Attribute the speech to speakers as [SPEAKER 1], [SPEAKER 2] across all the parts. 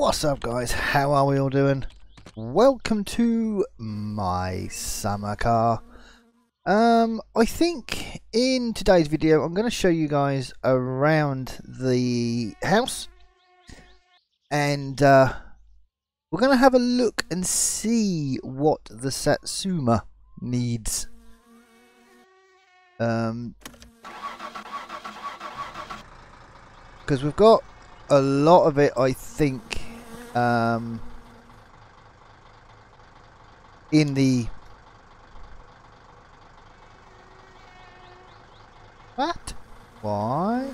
[SPEAKER 1] What's up guys, how are we all doing? Welcome to my summer car. Um, I think in today's video I'm going to show you guys around the house and uh, we're going to have a look and see what the Satsuma needs. Um, because we've got a lot of it I think um, in the what? Why?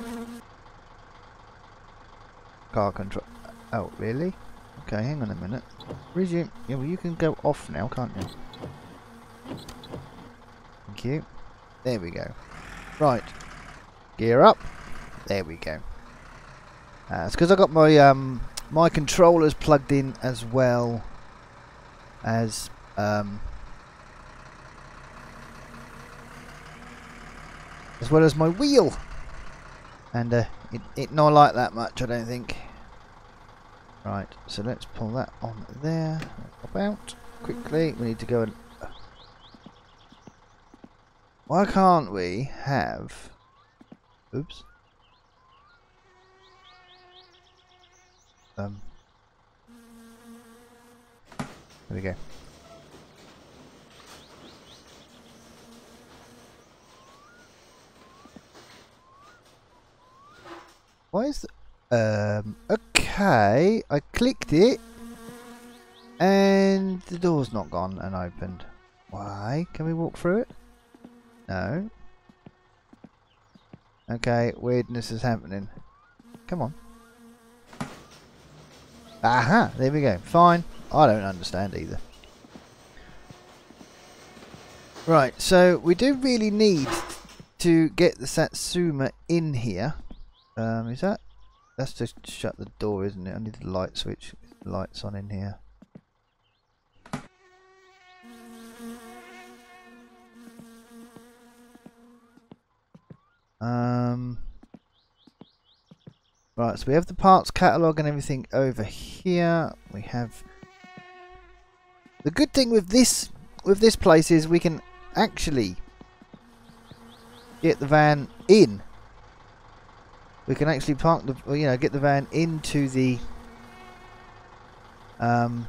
[SPEAKER 1] Car control oh really? Okay hang on a minute. Resume yeah well you can go off now can't you? Thank you. There we go. Right. Gear up. There we go. Uh, it's because I got my um, my controllers plugged in as well as um, as well as my wheel, and uh, it it not like that much, I don't think. Right, so let's pull that on there. Pop out quickly. We need to go and. Why can't we have? Oops. Um, there we go. Why is the, um, okay, I clicked it and the door's not gone and opened. Why? Can we walk through it? No. Okay, weirdness is happening. Come on. Aha, there we go. Fine. I don't understand either. Right, so we do really need to get the Satsuma in here. Um, is that? That's just shut the door, isn't it? I need the light switch. Lights on in here. Um. Right, so we have the parts catalogue and everything over here. We have the good thing with this with this place is we can actually get the van in. We can actually park the you know get the van into the um,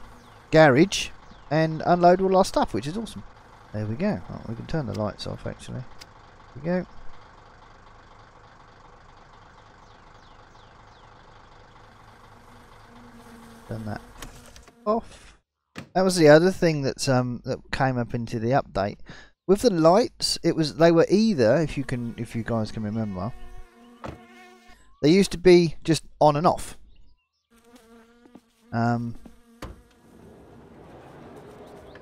[SPEAKER 1] garage and unload all our stuff, which is awesome. There we go. We can turn the lights off actually. There we go. Turn that off. That was the other thing that's um that came up into the update. With the lights, it was they were either, if you can if you guys can remember, they used to be just on and off. Um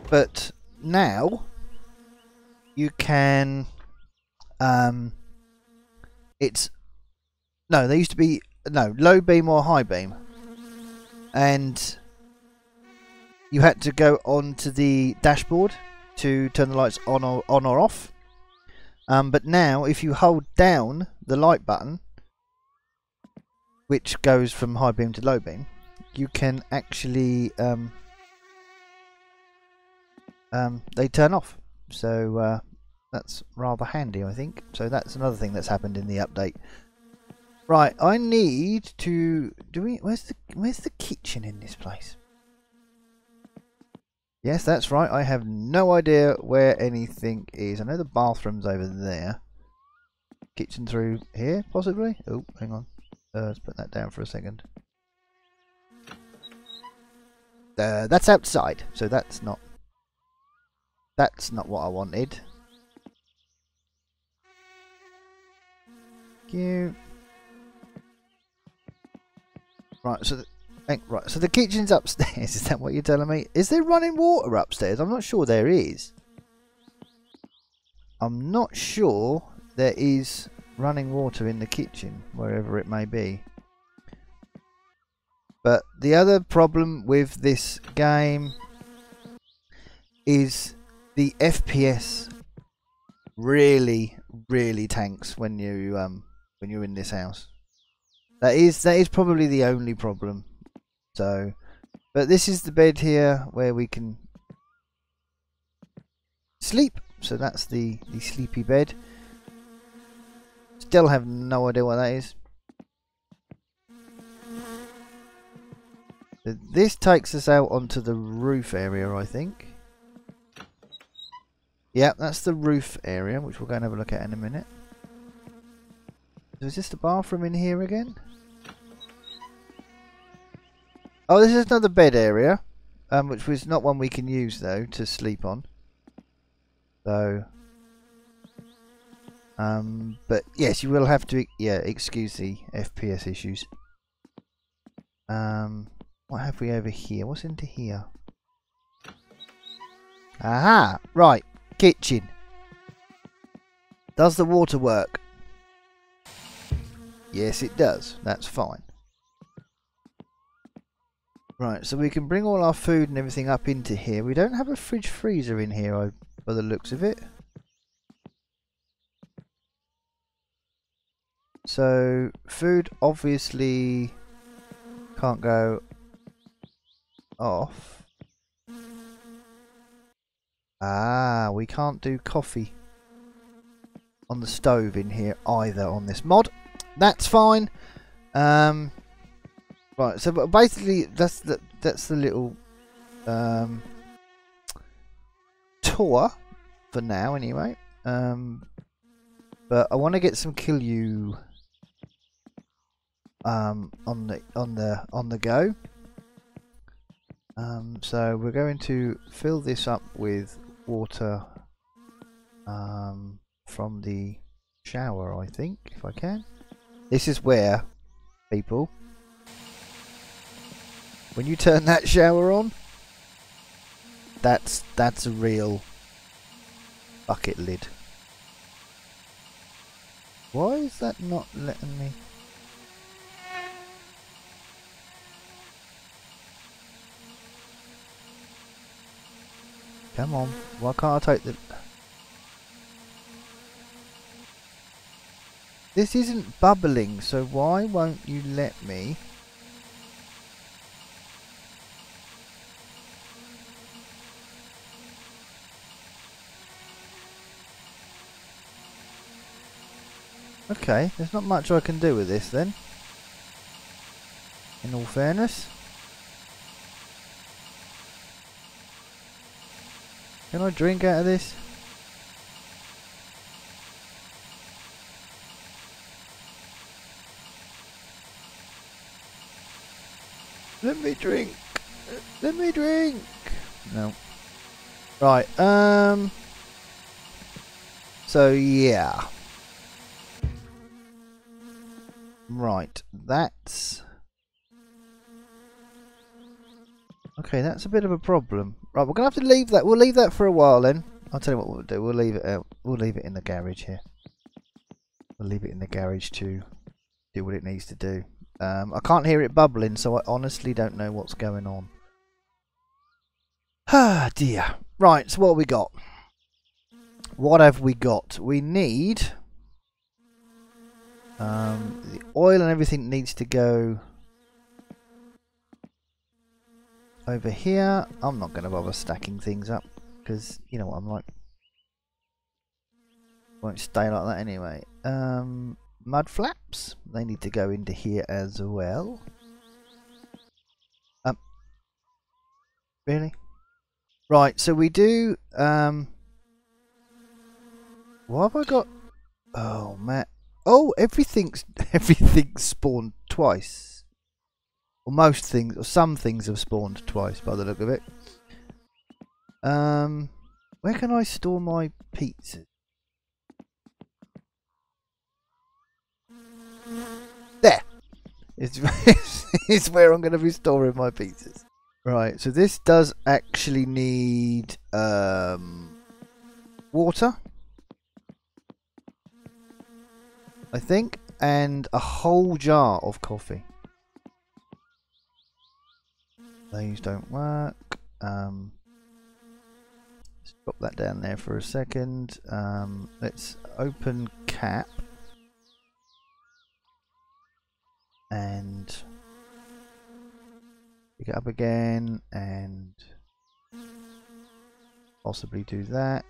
[SPEAKER 1] but now you can um it's no, they used to be no, low beam or high beam and you had to go onto the dashboard to turn the lights on or on or off. Um, but now, if you hold down the light button, which goes from high beam to low beam, you can actually um, um, they turn off. So uh, that's rather handy, I think. So that's another thing that's happened in the update. Right, I need to do we where's the where's the kitchen in this place? Yes, that's right. I have no idea where anything is. I know the bathroom's over there. Kitchen through here, possibly? Oh, hang on. Uh, let's put that down for a second. Uh, that's outside, so that's not that's not what I wanted. Thank you. Right, so the, right, so the kitchen's upstairs. Is that what you're telling me? Is there running water upstairs? I'm not sure there is. I'm not sure there is running water in the kitchen, wherever it may be. But the other problem with this game is the FPS really, really tanks when you um when you're in this house. That is that is probably the only problem So, but this is the bed here where we can sleep. So that's the, the sleepy bed. Still have no idea what that is. This takes us out onto the roof area, I think. Yep, that's the roof area, which we'll go and have a look at in a minute. is this the bathroom in here again? Oh, this is another bed area, um, which was not one we can use, though, to sleep on. So, um, but yes, you will have to, yeah, excuse the FPS issues. Um, what have we over here? What's into here? Aha! Right. Kitchen. Does the water work? Yes, it does. That's fine. Right, so we can bring all our food and everything up into here. We don't have a fridge freezer in here by the looks of it. So, food obviously can't go off. Ah, we can't do coffee on the stove in here either on this mod. That's fine. Um, right, so basically that's the that's the little um, tour for now anyway. Um, but I want to get some kilju um, on the on the on the go. Um, so we're going to fill this up with water um, from the shower, I think, if I can. This is where, people, when you turn that shower on, that's that's a real bucket lid. Why is that not letting me? Come on, why can't I take the... This isn't bubbling, so why won't you let me... Okay, there's not much I can do with this then. In all fairness. Can I drink out of this? Let me drink. Let me drink. No. Right. Um. So yeah. Right. That's. Okay, that's a bit of a problem. Right, we're gonna have to leave that. We'll leave that for a while then. I'll tell you what we'll do. We'll leave it. We'll leave it in the garage here. We'll leave it in the garage to do what it needs to do. Um, I can't hear it bubbling, so I honestly don't know what's going on. Ah, dear. Right, so what we got? What have we got? We need... Um, the oil and everything needs to go over here. I'm not going to bother stacking things up because you know what I'm like. Won't stay like that anyway. Um, mud flaps. They need to go into here as well. Um, really? Right. So we do. Um, what have I got? Oh man. Oh, everything's everything's spawned twice. Or most things, or some things have spawned twice by the look of it. Um, where can I store my pizzas? There! It's, it's where I'm going to be storing my pizzas. Right, so this does actually need um, water. I think, and a whole jar of coffee. These don't work. Um, let's drop that down there for a second. Um, let's open cap. And pick it up again and possibly do that.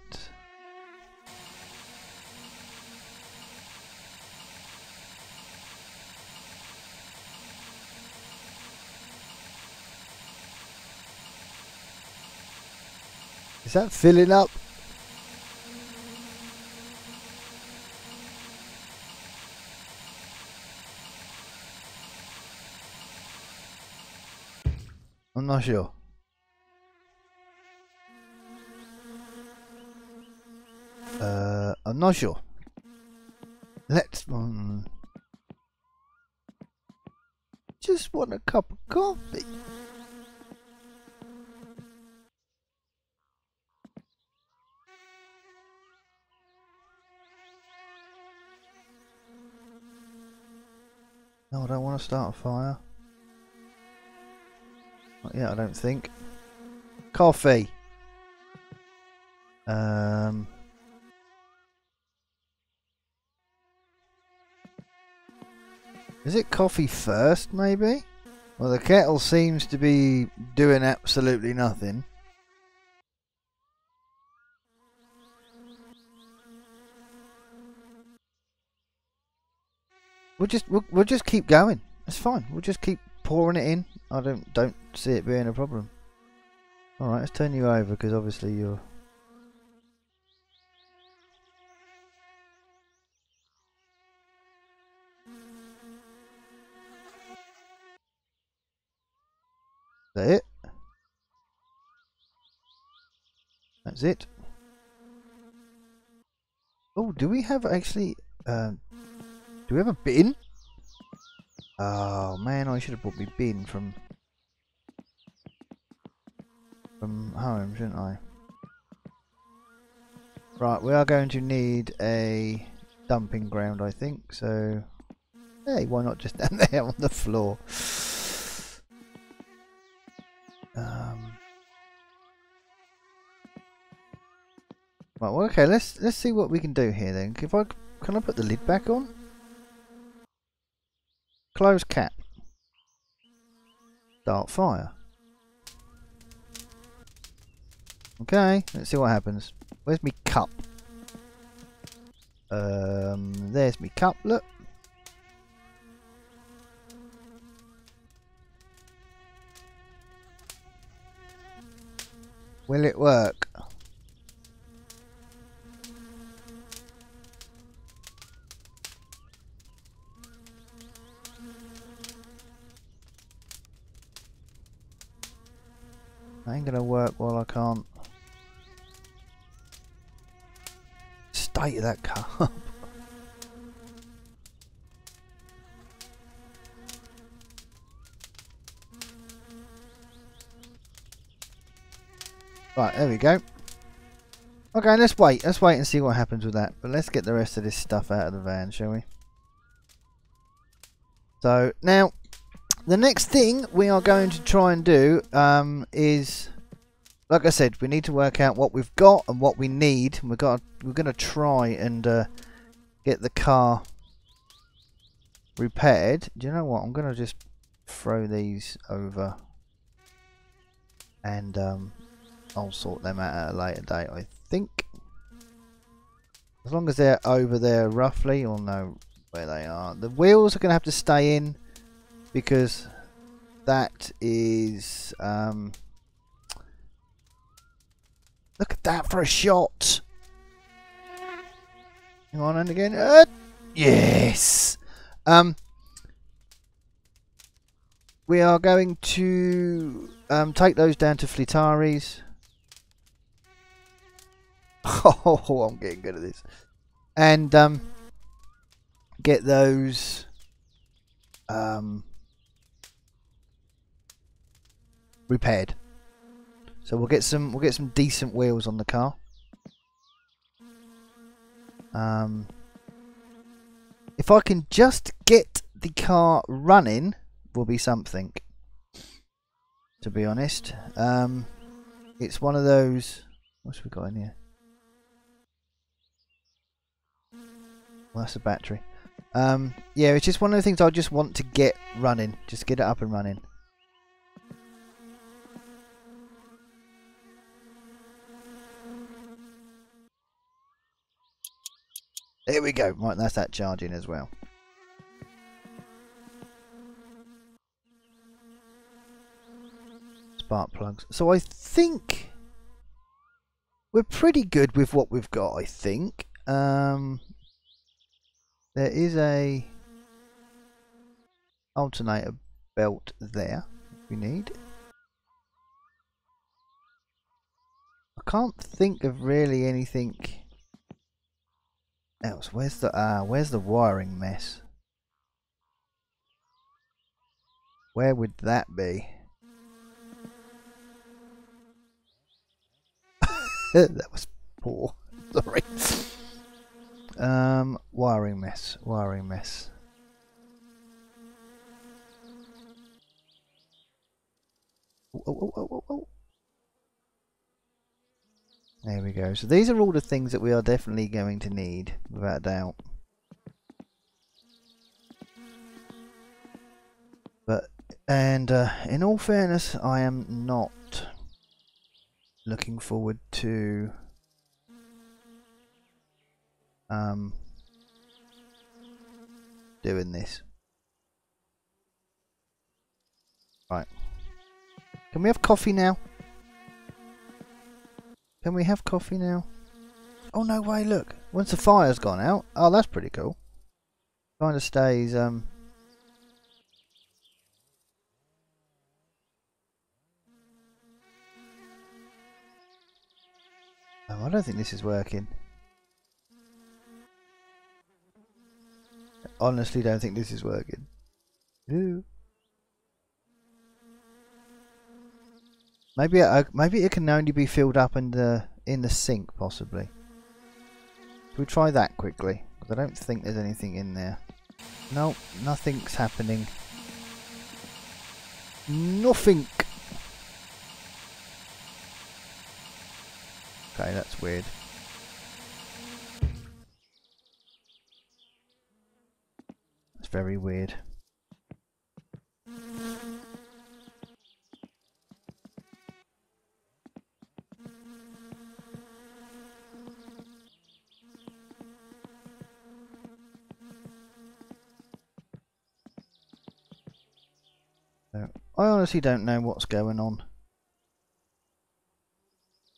[SPEAKER 1] Is that filling up? I'm not sure. Uh, I'm not sure. Let's um, just want a cup of coffee. No, I don't want to start a fire. Not yet, I don't think. Coffee. Um. Is it coffee first, maybe? Well, the kettle seems to be doing absolutely nothing. We'll just we'll, we'll just keep going. It's fine. We'll just keep pouring it in. I don't don't see it being a problem. All right, let's turn you over because obviously you're. Is that it? That's it. Oh, do we have actually? Um, do we have a bin? Oh man, I should have brought me bin from from home, shouldn't I? Right, we are going to need a dumping ground, I think. So, hey, why not just down there on the floor? Um, well, okay. Let's let's see what we can do here then. If I can I put the lid back on? Close cap. Start fire. Okay, let's see what happens. Where's me cup? Um, there's me cup, look. Will it work? Ain't gonna work while I can't state of that cup. right, there we go. Okay, let's wait. Let's wait and see what happens with that. But let's get the rest of this stuff out of the van, shall we? So, now, the next thing we are going to try and do um, is, like I said, we need to work out what we've got and what we need. We've got, we're going to try and uh, get the car repaired. Do you know what? I'm going to just throw these over and um, I'll sort them out at a later date, I think. As long as they're over there roughly, you'll know where they are. The wheels are going to have to stay in because that is um, look at that for a shot. Hang on and again uh, yes. Um, we are going to um, take those down to Fleetari's. Oh I'm getting good at this. And um, get those um, repaired. So we'll get some we'll get some decent wheels on the car. Um, if I can just get the car running, will be something. To be honest, um, it's one of those. What's we got in here? Well, that's a battery. Um, yeah, it's just one of the things I just want to get running. Just get it up and running. There we go. Right, that's that charging as well. Spark plugs. So I think we're pretty good with what we've got, I think. Um, there is a alternator belt there we need. I can't think of really anything else. Where's the? Uh, where's the wiring mess? Where would that be? that was poor. Sorry. Um, wiring mess. Wiring mess. Oh, oh, oh, There we go. So these are all the things that we are definitely going to need, without doubt. But, and uh, in all fairness, I am not looking forward to um, doing this. Right. Can we have coffee now? Can we have coffee now? Oh no way, look. Once the fire's gone out. Oh, that's pretty cool. Kind of stays um Oh, I don't think this is working. I honestly don't think this is working. Ooh. Maybe it, maybe it can only be filled up in the in the sink, possibly. Should we try that quickly? Because I don't think there's anything in there. No, nothing's happening. Nothing. Okay, that's weird. That's very weird. I honestly don't know what's going on.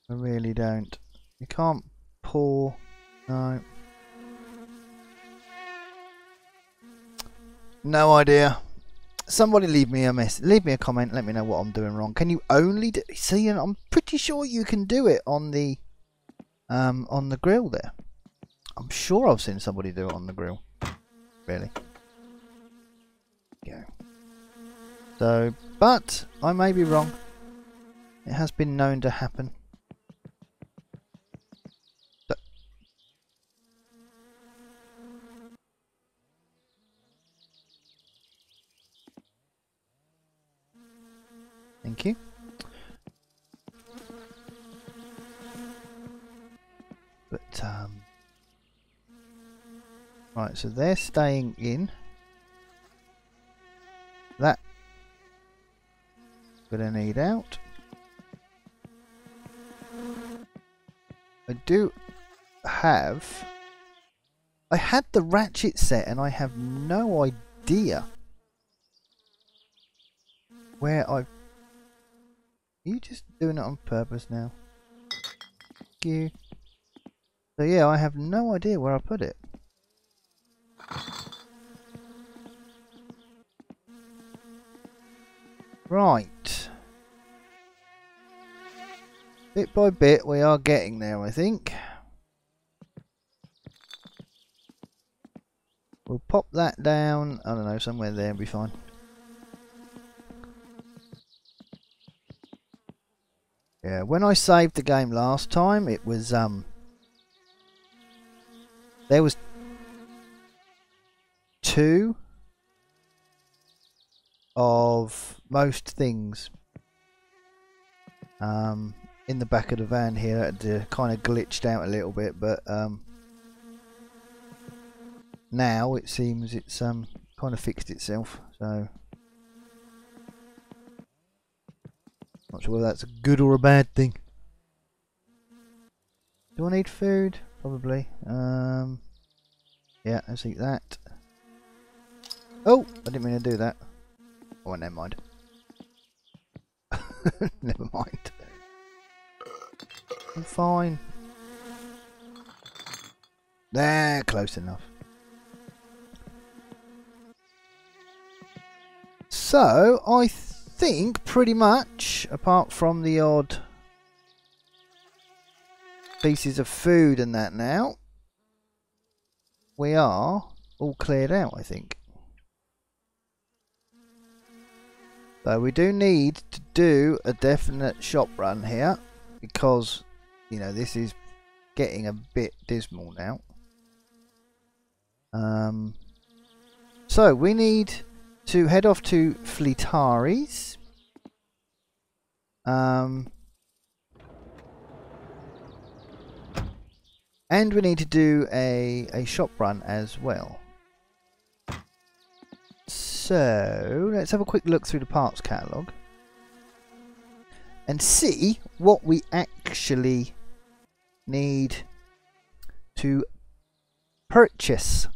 [SPEAKER 1] I really don't. You can't pour. No. No idea. Somebody leave me a mess. Leave me a comment. Let me know what I'm doing wrong. Can you only do, see? I'm pretty sure you can do it on the um on the grill there. I'm sure I've seen somebody do it on the grill. Really. Go. So, but I may be wrong. It has been known to happen. Thank you. But, um... Right, so they're staying in. That gonna need out. I do have... I had the ratchet set and I have no idea where I you just doing it on purpose now? Thank you. So yeah, I have no idea where I put it. Right. Bit by bit we are getting there I think. We'll pop that down, I don't know, somewhere there and be fine. Yeah, when I saved the game last time, it was um there was two of most things um in the back of the van here it kind of glitched out a little bit but um now it seems it's um kind of fixed itself so Not sure whether that's a good or a bad thing. Do I need food? Probably. Um, Yeah, let's eat that. Oh, I didn't mean to do that. Oh, never mind. never mind. I'm fine. There, close enough. So, I think pretty much, apart from the odd pieces of food and that now, we are all cleared out, I think. So we do need to do a definite shop run here because, you know, this is getting a bit dismal now. Um, so we need to head off to Fleetari's. Um, and we need to do a, a shop run as well. So let's have a quick look through the parts catalogue and see what we actually need to purchase.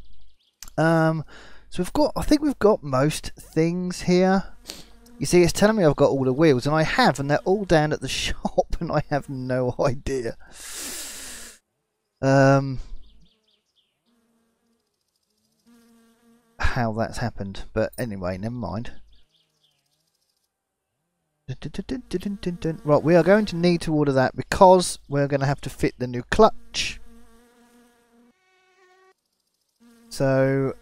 [SPEAKER 1] Um, so we've got, I think we've got most things here. You see, it's telling me I've got all the wheels, and I have, and they're all down at the shop, and I have no idea. Um, how that's happened, but anyway, never mind. Right, we are going to need to order that because we're going to have to fit the new clutch. So,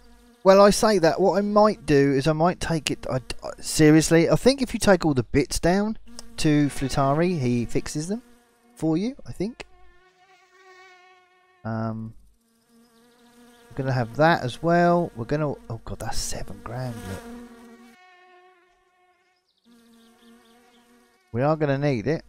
[SPEAKER 1] well, I say that. What I might do is I might take it. I, seriously, I think if you take all the bits down to Fleetari, he fixes them for you. I think. Um, we're gonna have that as well. We're gonna. Oh god, that's seven grand. Look. We are gonna need it.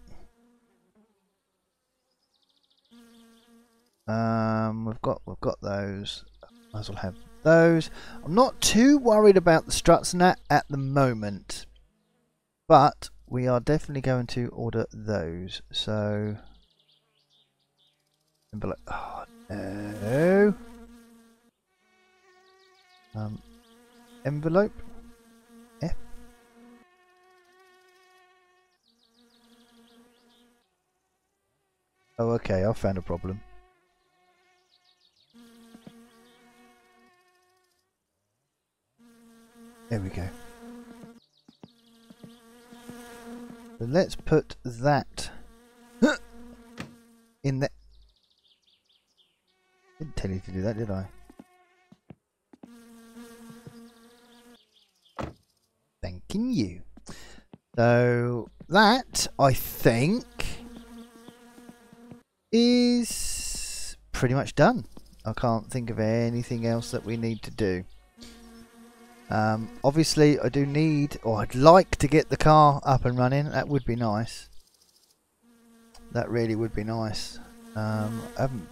[SPEAKER 1] Um, we've got we've got those. Might as well have those. I'm not too worried about the struts at the moment. But we are definitely going to order those. So. Oh no. Um envelope. Oh okay, I've found a problem. There we go. So let's put that in there. Didn't tell you to do that, did I? Thanking you. So that, I think, is pretty much done. I can't think of anything else that we need to do. Um, obviously, I do need, or I'd like to get the car up and running. That would be nice. That really would be nice. Um, I haven't,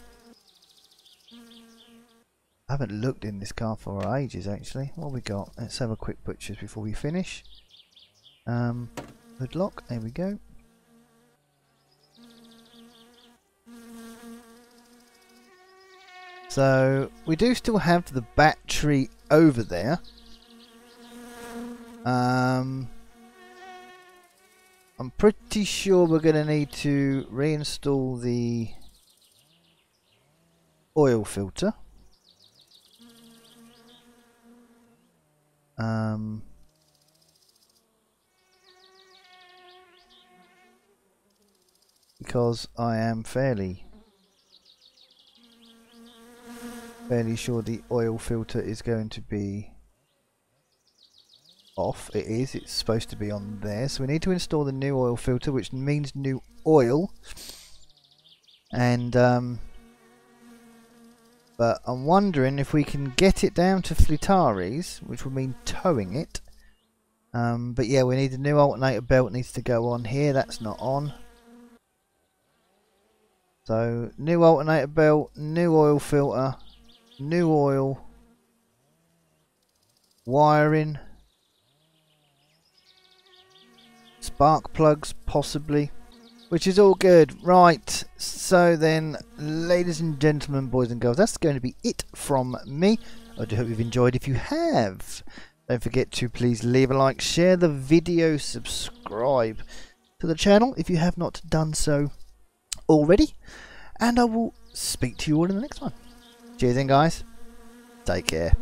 [SPEAKER 1] I haven't looked in this car for ages, actually. What we got? Let's have a quick butchers before we finish. Um, hood lock. There we go. So we do still have the battery over there. Um, I'm pretty sure we're going to need to reinstall the oil filter. Um, because I am fairly fairly sure the oil filter is going to be off. It is. It's supposed to be on there. So we need to install the new oil filter, which means new oil. And, um, but I'm wondering if we can get it down to Fleetari's, which would mean towing it. Um, but yeah, we need a new alternator belt needs to go on here. That's not on. So, new alternator belt, new oil filter, new oil, wiring, spark plugs possibly which is all good right so then, ladies and gentlemen, boys and girls, that's going to be it from me. I do hope you've enjoyed. If you have, don't forget to please leave a like, share the video, subscribe to the channel if you have not done so already. And I will speak to you all in the next one. Cheers in, guys. Take care.